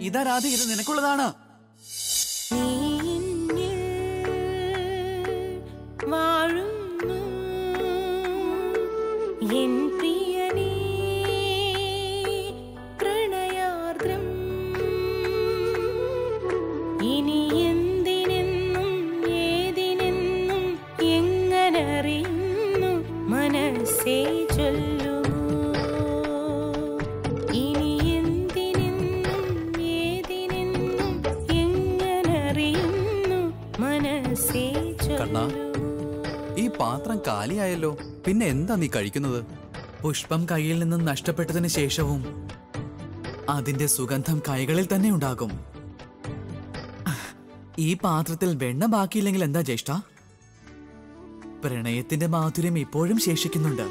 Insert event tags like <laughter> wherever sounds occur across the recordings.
ഇതാ രാധ ഇത് നിനക്കുള്ളതാണ്. പാത്രം കാലിയായല്ലോ. പിന്നെ എന്താ നീ കഴിക്കുന്നത്? പുഷ്പം കൈയിൽ നിന്നും നഷ്ടപ്പെട്ടതിന് ശേഷവും അതിന്റെ സുഗന്ധം കൈകളിൽ തന്നെ ഉണ്ടാകും. ഈ പാത്രത്തിൽ വെണ്ണ ബാക്കിയില്ലെങ്കിൽ എന്താ ജ്യേഷ്ഠ? പ്രണയത്തിന്റെ മാധുര്യം ഇപ്പോഴും ശേഷിക്കുന്നുണ്ട്.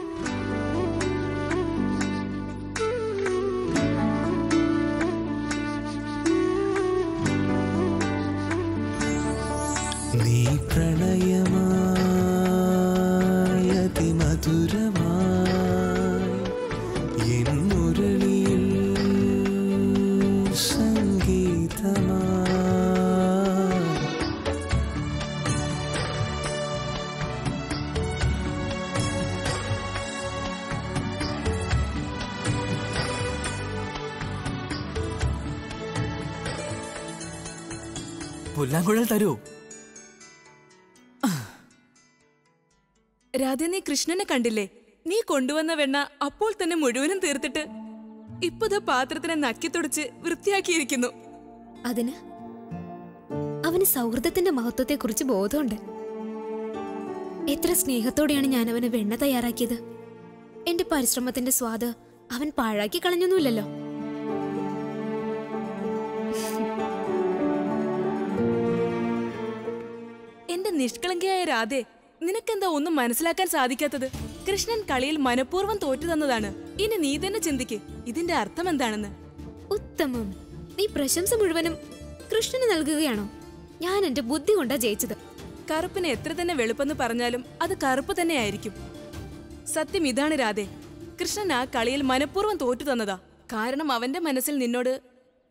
പുല്ലാങ്കുഴൽ തരൂ. രാധ നീ കൃഷ്ണനെ കണ്ടില്ലേ? നീ കൊണ്ടുവന്ന വെണ്ണ അപ്പോൾ തന്നെ മുഴുവനും തീർത്തിട്ട് ഇപ്പത് പാത്രത്തിനെ നക്കിത്തുടച്ച് വൃത്തിയാക്കിയിരിക്കുന്നു. അതിന് അവന് സൗഹൃദത്തിന്റെ മഹത്വത്തെക്കുറിച്ച് ബോധമുണ്ട്. എത്ര സ്നേഹത്തോടെയാണ് ഞാൻ അവന് വെണ്ണ തയ്യാറാക്കിയത്. എന്റെ പരിശ്രമത്തിന്റെ സ്വാദ് അവൻ പാഴാക്കി കളഞ്ഞൊന്നുമില്ലല്ലോ. നിഷ്കളങ്കയായ രാധെ നിനക്കെന്താ ഒന്നും മനസ്സിലാക്കാൻ സാധിക്കാത്തത്? കൃഷ്ണൻ കളിയിൽ മനഃപൂർവം തോറ്റു തന്നതാണ്. ഇനി നീ തന്നെ ചിന്തിക്ക് ഇതിന്റെ അർത്ഥം എന്താണെന്ന്? ഉത്തമം. നീ പ്രശംസ മുഴുവനും കൃഷ്ണന് നൽകുകയാണോ? ഞാൻ എന്റെ ബുദ്ധി കൊണ്ടാ ജയിച്ചത്. കറുപ്പിന് എത്ര തന്നെ വെളുപ്പെന്ന് പറഞ്ഞാലും അത് കറുപ്പ് തന്നെയായിരിക്കും സത്യം ഇതാണ് രാധേ. കൃഷ്ണൻ ആ കളിയിൽ മനഃപൂർവം തോറ്റു തന്നതാ. കാരണം അവന്റെ മനസ്സിൽ നിന്നോട്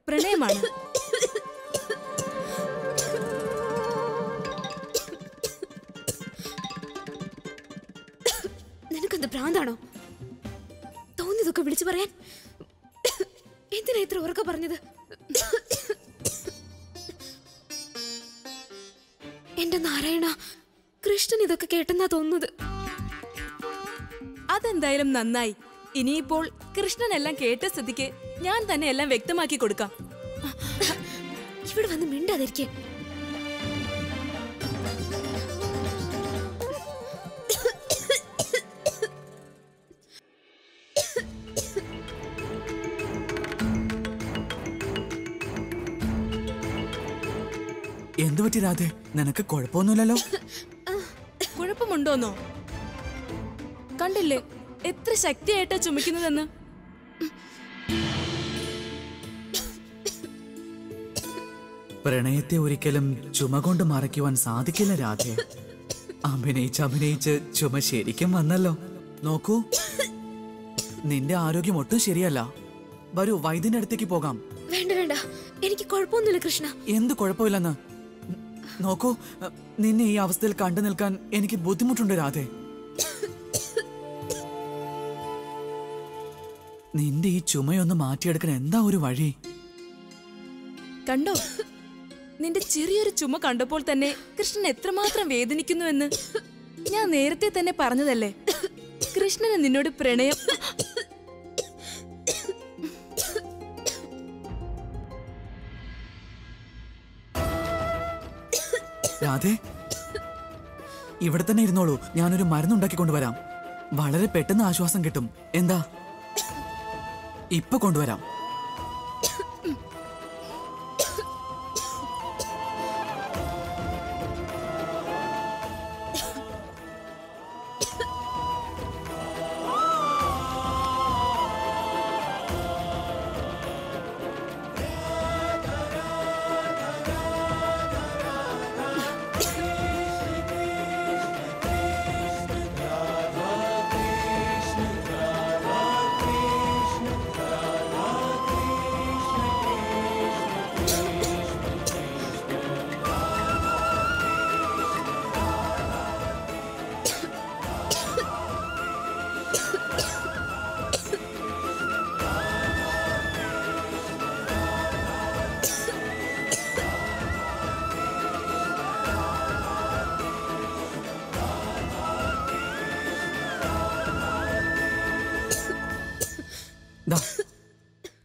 പ്രണയമാണ്. <laughs> നിനക്കെന്ത് ഭ്രാന്താണോ? തോന്നിയതൊക്കെ വിളിച്ചു പറയാൻ എന്തിനാ ഇത്ര ഉറക്ക പറഞ്ഞത്? എന്റെ നാരായണ കൃഷ്ണൻ ഇതൊക്കെ കേട്ടെന്നാ തോന്നുന്നത്. അതെന്തായാലും നന്നായി. ഇനിയിപ്പോൾ കൃഷ്ണൻ എല്ലാം കേട്ട സ്ഥിതിക്ക് ഞാൻ തന്നെ എല്ലാം വ്യക്തമാക്കി കൊടുക്കാം. ഇവിടെ വന്ന് മിണ്ടാതിരിക്കേ. എന്തു പറ്റി രാധേ? നിനക്ക് കുഴപ്പമൊന്നുമില്ലല്ലോ? കുഴപ്പമുണ്ടോന്നോ? കണ്ടില്ലേ? എത്ര ശക്തിയായിട്ടാ ചുമക്കുന്നതെന്ന് പ്രണയത്തെ ഒരിക്കലും ചുമ കൊണ്ട് മറയ്ക്കുവാൻ സാധിക്കില്ല രാധേ. അഭിനയിച്ച് അഭിനയിച്ച് ചുമ ശരിക്കും വന്നല്ലോ. നോക്കൂ. നിന്റെ ആരോഗ്യം ഒട്ടും ശരിയല്ല. വരൂ വൈദ്യന്റെ അടുത്തേക്ക് പോകാം. വേണ്ട വേണ്ട. എനിക്ക് കുഴപ്പമൊന്നുമില്ല കൃഷ്ണ. എന്ത് കുഴപ്പമില്ലെന്ന്? നോക്കൂ നിന്നെ ഈ അവസ്ഥയിൽ കണ്ടു നിൽക്കാൻ എനിക്ക് ബുദ്ധിമുട്ടുണ്ട് രാധേ. നിന്റെ ഈ ചുമയൊന്ന് മാറ്റിയെടുക്കാൻ എന്താ ഒരു വഴി? കണ്ടോ? നിന്റെ ചെറിയൊരു ചുമ കണ്ടപ്പോൾ തന്നെ കൃഷ്ണൻ എത്രമാത്രം വേദനിക്കുന്നുവെന്ന് ഞാൻ നേരത്തെ തന്നെ പറഞ്ഞതല്ലേ? കൃഷ്ണന് നിന്നോട് പ്രണയം രാധേ ഇവിടെ തന്നെ ഇരുന്നോളൂ. ഞാനൊരു മരുന്നുണ്ടാക്കി കൊണ്ടുവരാം. വളരെ പെട്ടെന്ന് ആശ്വാസം കിട്ടും. എന്താ? ഇപ്പൊ കൊണ്ടുവരാം.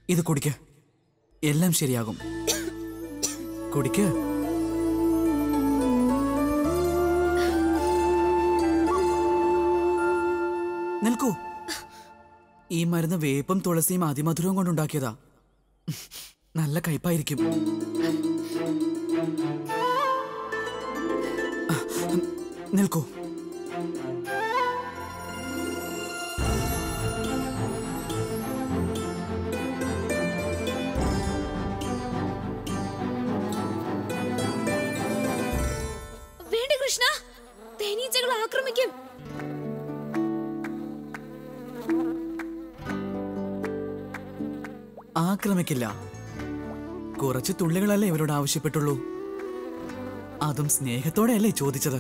ഇത് കുടിക്ക. എല്ലാം ശരിയാകും. കുടിക്ക. നിൽക്കൂ. ഈ മരുന്ന് വേപ്പും തുളസിയും അതിമധുരവും കൊണ്ടുണ്ടാക്കിയതാ. നല്ല കയ്പായിരിക്കും. നിൽക്കൂ. ആക്രമിക്കും ആക്രമിക്കില്ല. കുറച്ച് തുള്ളികളല്ലേ ഇവരോട് ആവശ്യപ്പെട്ടുള്ളൂ. അതും സ്നേഹത്തോടെയല്ലേ ചോദിച്ചത്.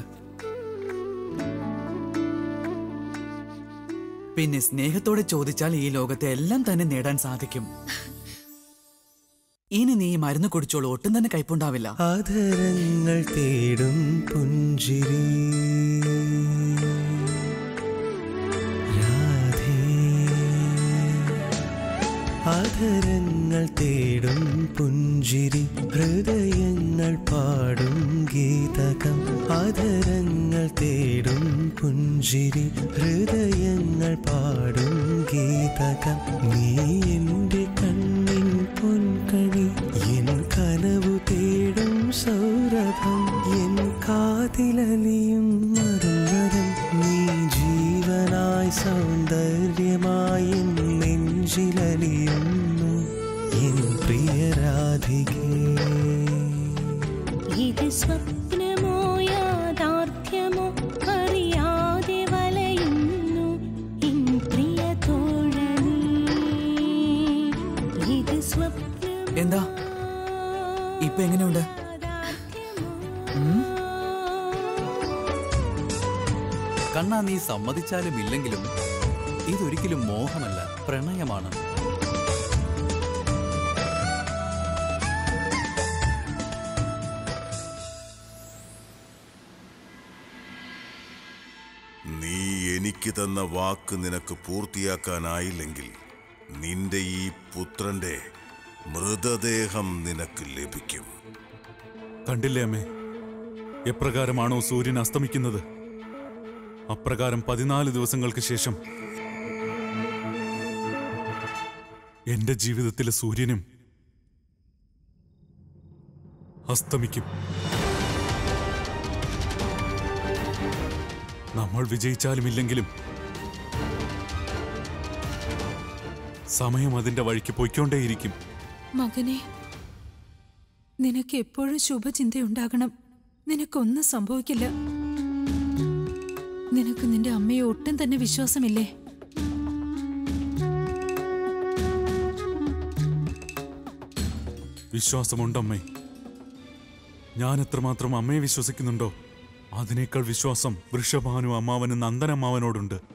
പിന്നെ സ്നേഹത്തോടെ ചോദിച്ചാൽ ഈ ലോകത്തെ എല്ലാം തന്നെ നേടാൻ സാധിക്കും. ഇനി നീ മരുന്ന് കുടിച്ചോളൂ. ഒട്ടും തന്നെ കയ്പുണ്ടാവില്ല. ആദരങ്ങൾ തേടും പുഞ്ചിരി. രാധേ. ആദരങ്ങൾ തേടും പുഞ്ചിരി. ഹൃദയങ്ങൾ പാടും ഗീതകം. ആദരങ്ങൾ തേടും പുഞ്ചിരി. ഹൃദയങ്ങൾ പാടും ഗീതകം. നീ എന്റെ കണ്ണിൻ എന്താ? ഇപ്പൊ എങ്ങനെയുണ്ട്? കണ്ണാ നീ സമ്മതിച്ചാലും ഇല്ലെങ്കിലും ഇതൊരിക്കലും മോഹമല്ല പ്രണയമാണ്. നീ എനിക്ക് തന്ന വാക്ക് നിനക്ക് പൂർത്തിയാക്കാനായില്ലെങ്കിൽ നിന്റെ ഈ പുത്രന്റെ മൃതദേഹം നിനക്ക് ലഭിക്കും. കണ്ടില്ലേ അമ്മേ? എപ്രകാരമാണോ സൂര്യൻ അസ്തമിക്കുന്നത്? അപ്രകാരം പതിനാല് ദിവസങ്ങൾക്ക് ശേഷം എന്റെ ജീവിതത്തിലെ സൂര്യനും അസ്തമിക്കും. നമ്മൾ വിജയിച്ചാലും ഇല്ലെങ്കിലും സമയം അതിന്റെ വഴിക്ക് പൊയ്ക്കൊണ്ടേയിരിക്കും. മകനെ നിനക്ക് എപ്പോഴും ശുഭചിന്തയുണ്ടാകണം. നിനക്കൊന്നും സംഭവിക്കില്ല. നിനക്ക് നിന്റെ അമ്മയെ ഒട്ടും തന്നെ വിശ്വാസമില്ലേ? വിശ്വാസമുണ്ടമ്മേ. ഞാൻ എത്രമാത്രം അമ്മയെ വിശ്വസിക്കുന്നുണ്ടോ? അതിനേക്കാൾ വിശ്വാസം വൃഷഭാനു അമ്മാവനും നന്ദനമ്മാവനോടുണ്ട്.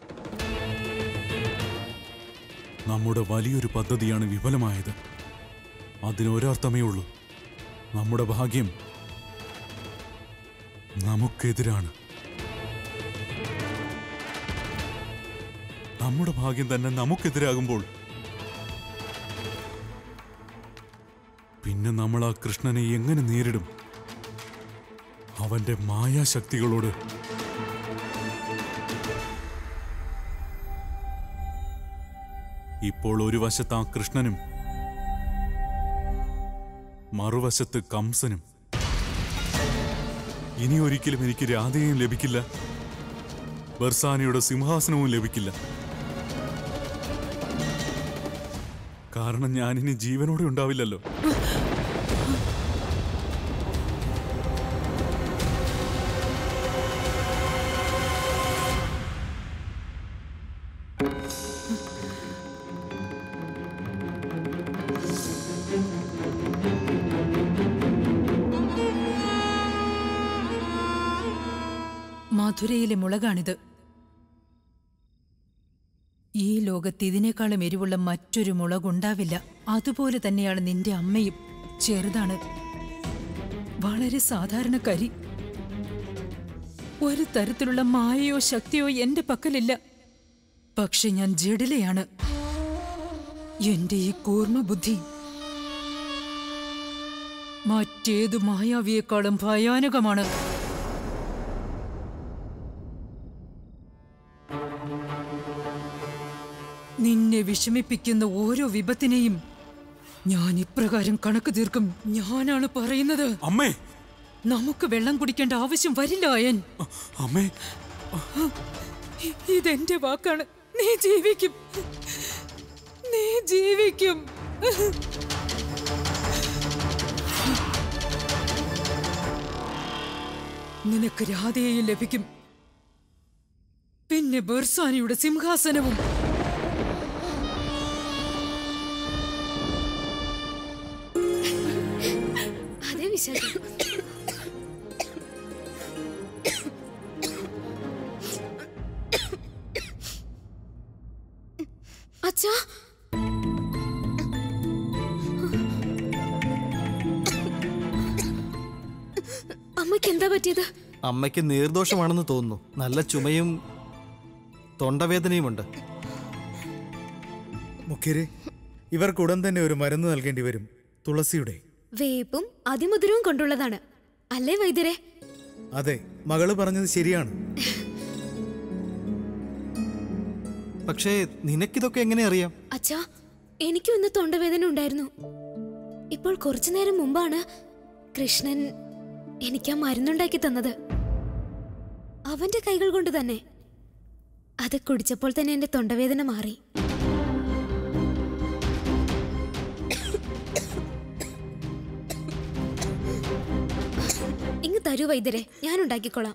നമ്മുടെ വലിയൊരു പദ്ധതിയാണ് വിഫലമായത്. അതിനൊരർത്ഥമേ ഉള്ളൂ. നമ്മുടെ ഭാഗ്യം നമുക്കെതിരാണ്. നമ്മുടെ ഭാഗ്യം തന്നെ നമുക്കെതിരാകുമ്പോൾ പിന്നെ നമ്മൾ ആ കൃഷ്ണനെ എങ്ങനെ നേരിടും? അവന്റെ മായാശക്തികളോട് ഇപ്പോൾ ഒരു വശത്ത് ആ കൃഷ്ണനും മറുവശത്ത് കംസനും. ഇനി ഒരിക്കലും എനിക്ക് രാധയും ലഭിക്കില്ല. ബർസാനയുടെ സിംഹാസനവും ലഭിക്കില്ല. കാരണം ഞാനിനി ജീവനോടെ ഉണ്ടാവില്ലല്ലോ. മുളകാണിത് ഈ ലോകത്ത് ഇതിനേക്കാളും എരിവുള്ള മറ്റൊരു മുളകുണ്ടാവില്ല. അതുപോലെ തന്നെയാണ് നിന്റെ അമ്മയും. ചെറുതാണ്. വളരെ സാധാരണക്കാരി. ഒരു തരത്തിലുള്ള മായയോ ശക്തിയോ എന്റെ പക്കലില്ല. പക്ഷെ ഞാൻ ജഡിലയാണ്. എന്റെ ഈ കൂർമ്മ ബുദ്ധി മറ്റേതു മായാവിയേക്കാളും ഭയാനകമാണ്. നിന്നെ വിഷമിപ്പിക്കുന്ന ഓരോ വിപത്തിനെയും ഞാൻ ഇപ്രകാരം കണക്ക് തീർക്കും. ഞാനാണ് പറയുന്നത്. അമ്മേ. നമുക്ക് വെള്ളം കുടിക്കേണ്ട ആവശ്യം വരില്ല അയൻ. അമ്മേ. ഇതെന്റെ വാക്കാണ്. നീ ജീവിക്കും. നീ ജീവിക്കും. നിനക്ക് രാധയെയും ലഭിക്കും. പിന്നെ ബർസാനിയുടെ സിംഹാസനവും വിശാഖ അച്ഛാ അമ്മയ്ക്ക് എന്താ പറ്റിയത്? അമ്മയ്ക്ക് നീർദോഷമാണെന്ന് തോന്നുന്നു. നല്ല ചുമയും തൊണ്ടവേദനയുമുണ്ട് മുഖ്യരെ ഇവർക്കുടൻ തന്നെ ഒരു മരുന്ന് നൽകേണ്ടി വരും. തുളസിയുടെ. വേപ്പും അതിമധുരവും കൊണ്ടുള്ളതാണ്. അല്ലേ വൈദ്യരെ? അതെ മകൾ പറഞ്ഞത് ശരിയാണ്. പക്ഷേ നിനക്കിതൊക്കെ എങ്ങനെ അറിയാം? അച്ഛാ എനിക്കും ഇന്ന് തൊണ്ടവേദന ഉണ്ടായിരുന്നു. ഇപ്പോൾ കുറച്ചു നേരം മുമ്പാണ് കൃഷ്ണൻ എനിക്ക് ആ മരുന്നുണ്ടാക്കി തന്നത്. അവന്റെ കൈകൾ കൊണ്ട് തന്നെ. അത് കുടിച്ചപ്പോൾ തന്നെ എന്റെ തൊണ്ടവേദന മാറി. തരൂ വൈദ്യരെ ഞാൻ ഉണ്ടാക്കിക്കോളാം.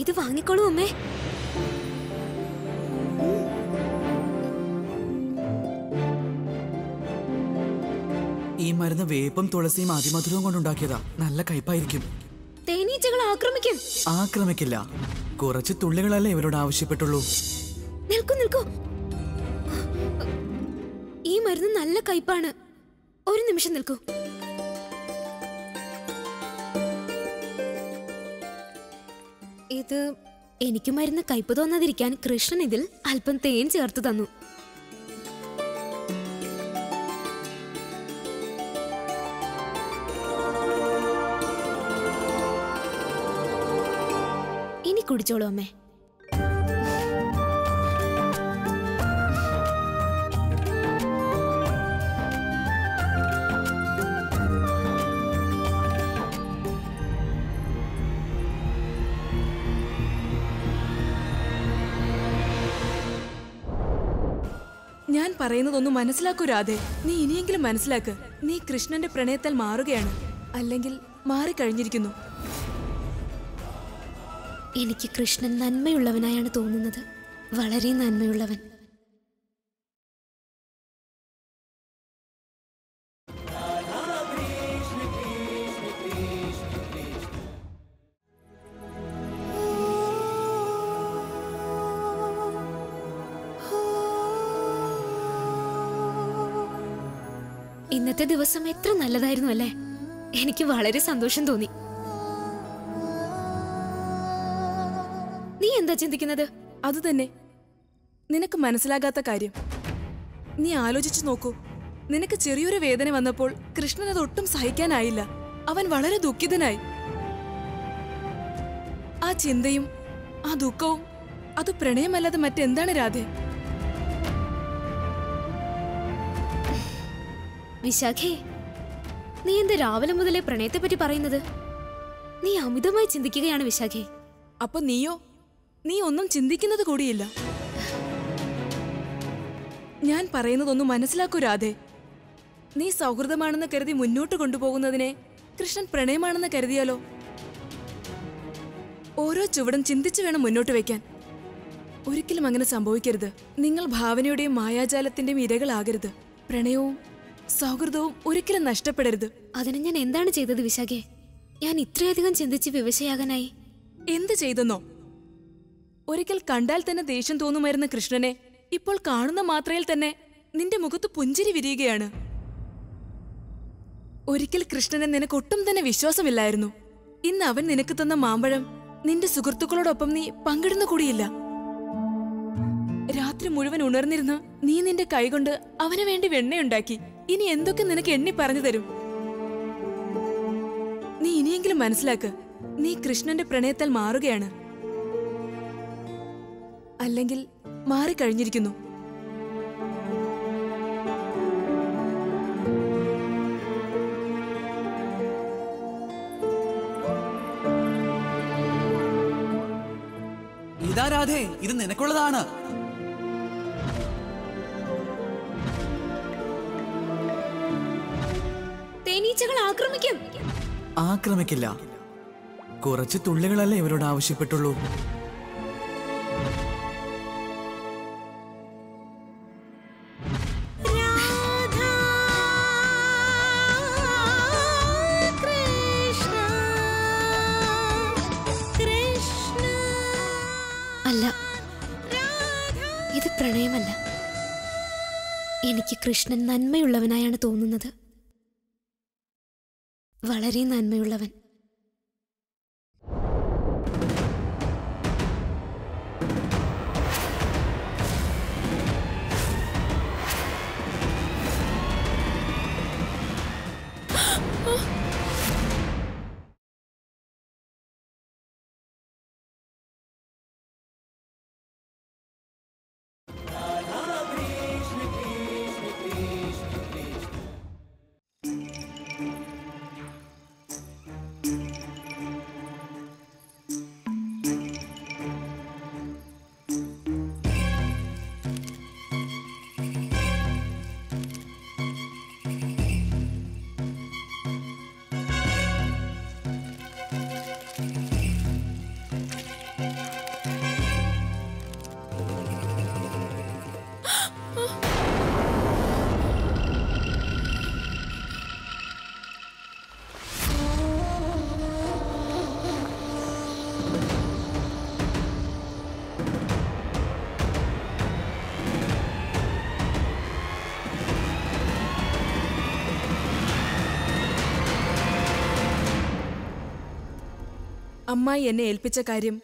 ഇത് വാങ്ങിക്കോളൂ അമ്മേ. ഈ മരുന്ന് വേപ്പും തുളസിയും അതിമധുരവും കൊണ്ടുണ്ടാക്കിയതാ. നല്ല കയ്പായിരിക്കും. തേനീച്ചകൾ ആക്രമിക്കും. ആക്രമിക്കില്ല. കുറച്ച് തുള്ളികളല്ലേ ഇവരോട് ആവശ്യപ്പെട്ടുള്ളൂ. നിൽക്കൂ നിൽക്കൂ. ഈ മരുന്ന് നല്ല കയ്പാണ്. ഒരു നിമിഷം നിൽക്കൂ. ഇത് എനിക്ക് മരുന്ന് കയ്പ് തോന്നാതിരിക്കാൻ കൃഷ്ണൻ ഇതിൽ അല്പം തേൻ ചേർത്ത് തന്നു. ഇനി കുടിച്ചോളൂ അമ്മേ. പറയുന്നതൊന്നും മനസ്സിലാക്കൂ രാധേ. നീ ഇനിയെങ്കിലും മനസ്സിലാക്ക്. നീ കൃഷ്ണന്റെ പ്രണയത്താൽ മാറുകയാണ്. അല്ലെങ്കിൽ മാറിക്കഴിഞ്ഞിരിക്കുന്നു. എനിക്ക് കൃഷ്ണൻ നന്മയുള്ളവനായാണ് തോന്നുന്നത്. വളരെ നന്മയുള്ളവൻ. ഇന്നത്തെ ദിവസം എത്ര നല്ലതായിരുന്നു അല്ലേ? എനിക്ക് വളരെ സന്തോഷം തോന്നി. നീ എന്താ ചിന്തിക്കുന്നത്? അത് തന്നെ. നിനക്ക് മനസ്സിലാകാത്ത കാര്യം. നീ ആലോചിച്ചു നോക്കൂ. നിനക്ക് ചെറിയൊരു വേദന വന്നപ്പോൾ കൃഷ്ണൻ അത് ഒട്ടും സഹിക്കാനായില്ല. അവൻ വളരെ ദുഃഖിതനായി. ആ ചിന്തയും ആ ദുഃഖവും അത് പ്രണയമല്ലാതെ മറ്റെന്താണ് രാധേ? വിശാഖേ നീ എന്ത് രാവിലെ മുതലേ പ്രണയത്തെ പറ്റി പറയുന്നത്? നീ അമിതമായി ചിന്തിക്കുകയാണ് വിശാഖേ. അപ്പൊ നീയോ? നീ ഒന്നും ചിന്തിക്കുന്നത് കൂടിയില്ല. ഞാൻ പറയുന്നതൊന്നും മനസ്സിലാക്കൂ രാധേ. നീ സൗഹൃദമാണെന്ന് കരുതി മുന്നോട്ട് കൊണ്ടുപോകുന്നതിനെ കൃഷ്ണൻ പ്രണയമാണെന്ന് കരുതിയാലോ? ഓരോ ചുവടും ചിന്തിച്ചു വേണം മുന്നോട്ട് വെക്കാൻ ഒരിക്കലും അങ്ങനെ സംഭവിക്കരുത്. നിങ്ങൾ ഭാവനയുടെയും മായാജാലത്തിന്റെയും ഇരകളാകരുത്. പ്രണയവും സൗഹൃദവും ഒരിക്കലും നഷ്ടപ്പെടരുത്. അതിന് ഞാൻ എന്താണ് ചെയ്തത് വിശാഖെ? ഞാൻ ഇത്രയധികം ചിന്തിച്ച് വിവശയാകാനായി. എന്ത് ചെയ്തെന്നോ? ഒരിക്കൽ കണ്ടാൽ തന്നെ ദേഷ്യം തോന്നുമായിരുന്ന കൃഷ്ണനെ ഇപ്പോൾ കാണുന്ന മാത്രയിൽ തന്നെ നിന്റെ മുഖത്ത് പുഞ്ചിരി വിരിയുകയാണ്. ഒരിക്കൽ കൃഷ്ണനെ നിനക്ക് ഒട്ടും തന്നെ വിശ്വാസമില്ലായിരുന്നു. ഇന്ന് അവൻ നിനക്ക് തന്ന മാമ്പഴം നിന്റെ സുഹൃത്തുക്കളോടൊപ്പം നീ പങ്കിടുന്ന കൂടിയില്ല. രാത്രി മുഴുവൻ ഉണർന്നിരുന്ന് നീ നിന്റെ കൈകൊണ്ട് അവന് വേണ്ടി വെണ്ണയുണ്ടാക്കി ഇനി എന്തൊക്കെ നിനക്ക് എണ്ണി പറഞ്ഞു തരും? നീ ഇനിയെങ്കിലും മനസ്സിലാക്ക് നീ കൃഷ്ണന്റെ പ്രണയത്താൽ മാറുകയാണ്. അല്ലെങ്കിൽ മാറിക്കഴിഞ്ഞിരിക്കുന്നു. ഇതാരാധേ ഇത് നിനക്കുള്ളതാണ്. തേനീച്ചകൾ ആക്രമിക്കും. ആക്രമിക്കില്ല. കുറച്ച് തുള്ളികളല്ലേ ഇവരോട് ആവശ്യപ്പെട്ടുള്ളൂ. അല്ല. ഇത് പ്രണയമല്ല. എനിക്ക് കൃഷ്ണൻ നന്മയുള്ളവനായാണ് തോന്നുന്നത്. വളരെ നന്മയുള്ളവൻ. അമ്മായി എന്നെ ഏൽപ്പിച്ച കാര്യം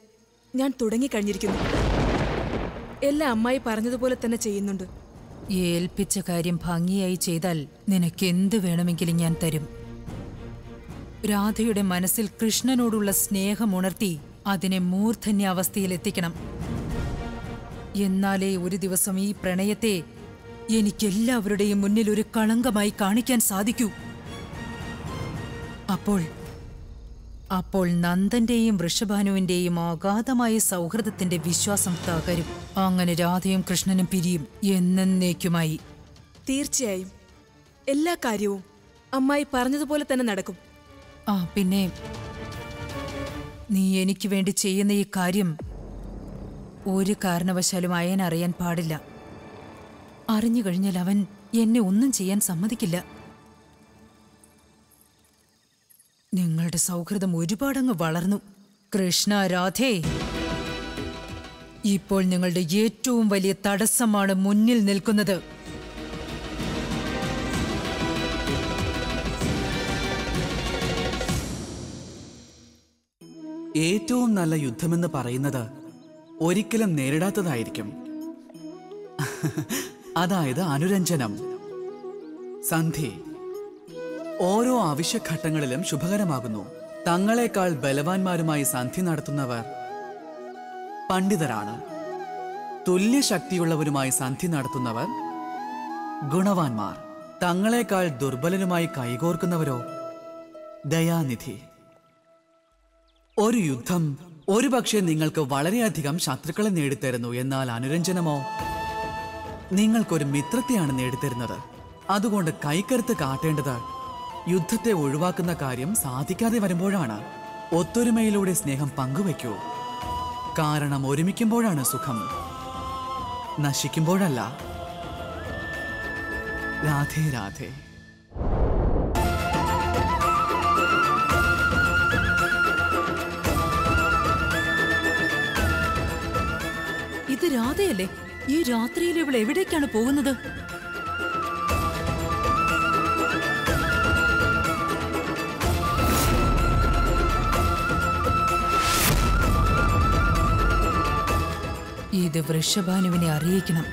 ഞാൻ തുടങ്ങിക്കഴിഞ്ഞിരിക്കുന്നു. എല്ലാം അമ്മായി പറഞ്ഞതുപോലെ തന്നെ ചെയ്യുന്നുണ്ട്. ഏൽപ്പിച്ച കാര്യം ഭംഗിയായി ചെയ്താൽ നിനക്ക് എന്ത് വേണമെങ്കിലും ഞാൻ തരും. രാധയുടെ മനസ്സിൽ കൃഷ്ണനോടുള്ള സ്നേഹം ഉണർത്തി അതിനെ മൂർധന്യാവസ്ഥയിൽ എത്തിക്കണം. എന്നാലേ ഒരു ദിവസം ഈ പ്രണയത്തെ എനിക്കെല്ലാവരുടെയും മുന്നിൽ ഒരു കളങ്കമായി കാണിക്കാൻ സാധിക്കൂ. അപ്പോൾ അപ്പോൾ നന്ദന്റെയും വൃഷഭാനുവിന്റെയും അഗാധമായ സൗഹൃദത്തിന്റെ വിശ്വാസം തകരും. അങ്ങനെ രാധയും കൃഷ്ണനും പിരിയും എന്നേക്കുമായി. തീർച്ചയായും. എല്ലാ കാര്യവും അമ്മായി പറഞ്ഞതുപോലെ തന്നെ നടക്കും. ആ പിന്നെ നീ എനിക്ക് വേണ്ടി ചെയ്യുന്ന ഈ കാര്യം ഒരു കാരണവശാലും അയൻ അറിയാൻ പാടില്ല. അറിഞ്ഞു കഴിഞ്ഞാൽ അവൻ എന്നെ ഒന്നും ചെയ്യാൻ സമ്മതിക്കില്ല. നിങ്ങളുടെ സൗഹൃദം ഒരുപാടങ്ങ് വളർന്നു. കൃഷ്ണ രാധേ. ഇപ്പോൾ നിങ്ങളുടെ ഏറ്റവും വലിയ തടസ്സമാണ് മുന്നിൽ നിൽക്കുന്നത്. ഏറ്റവും നല്ല യുദ്ധമെന്ന് പറയുന്നത് ഒരിക്കലും നേരിടാത്തതായിരിക്കും. അതായത് അനുരഞ്ജനം. സന്ധി. ഓരോ ആവശ്യഘട്ടങ്ങളിലും ശുഭകരമാകുന്നു. തങ്ങളെക്കാൾ ബലവാന്മാരുമായി സന്ധി നടത്തുന്നവർ പണ്ഡിതരാണ്. തുല്യ ശക്തിയുള്ളവരുമായി സന്ധി നടത്തുന്നവർ ഗുണവാന്മാർ. തങ്ങളെക്കാൾ ദുർബലരുമായി കൈകോർക്കുന്നവരോ? ദയാനിധി. ഒരു യുദ്ധം ഒരുപക്ഷെ നിങ്ങൾക്ക് വളരെയധികം ശത്രുക്കളെ നേടിത്തരുന്നു എന്നാൽ അനുരഞ്ജനമോ? നിങ്ങൾക്കൊരു മിത്രത്തെയാണ് നേടിത്തരുന്നത്. അതുകൊണ്ട് കൈക്കരുത്ത് കാട്ടേണ്ടത് യുദ്ധത്തെ ഒഴിവാക്കുന്ന കാര്യം സാധിക്കാതെ വരുമ്പോഴാണ് ഒത്തൊരുമയിലൂടെ സ്നേഹം പങ്കുവയ്ക്കൂ. കാരണം ഒരുമിക്കുമ്പോഴാണ് സുഖം. നശിക്കുമ്പോഴല്ല. രാധേ രാധേ. ഇത് രാധയല്ലേ? ഈ രാത്രിയിൽ ഇവൾ എവിടേക്കാണ് പോകുന്നത്? ഇത് വൃഷഭാനുവിനെ അറിയിക്കണം